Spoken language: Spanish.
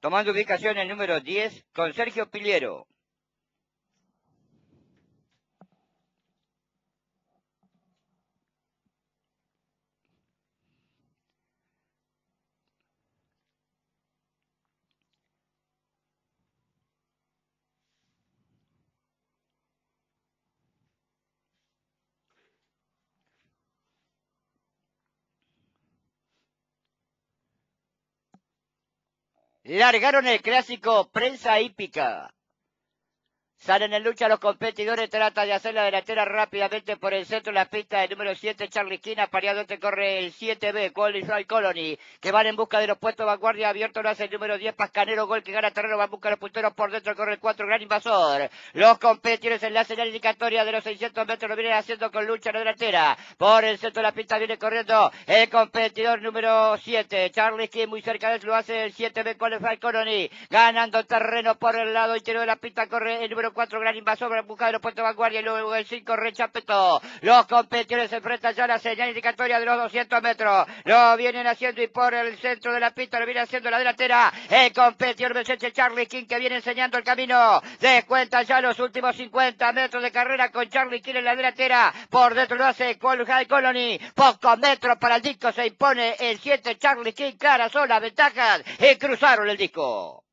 Tomando ubicación el número 10 con Sergio Piliero. Largaron el clásico prensa hípica. Salen en lucha los competidores, trata de hacer la delantera rápidamente por el centro de la pista. El número 7, Charlie Quina, pareado corre el 7B, Qualify Colony, que van en busca de los puestos vanguardia. Abierto lo hace el número 10, Pascanero, gol que gana terreno, va en busca de los punteros por dentro, corre el 4, Gran Invasor. Los competidores en la señal indicatoria de los 600 metros lo vienen haciendo con lucha la delantera. Por el centro de la pista viene corriendo el competidor número 7, Charlie Quina, muy cerca de él lo hace el 7B, Qualify Colony, ganando terreno por el lado interior de la pista, corre el número 4, gran invasor en busca de los puestos de vanguardia y luego el 5, Rechapeto. Los competidores se enfrentan ya a la señal indicatoria de los 200 metros. Lo vienen haciendo y por el centro de la pista lo viene haciendo la delantera. El competidor Vicente Charlie King que viene enseñando el camino. Descuenta ya los últimos 50 metros de carrera con Charlie King en la delantera. Por dentro lo hace High Colony. Pocos metros para el disco se impone el 7 Charlie King. Clara son las ventajas y cruzaron el disco.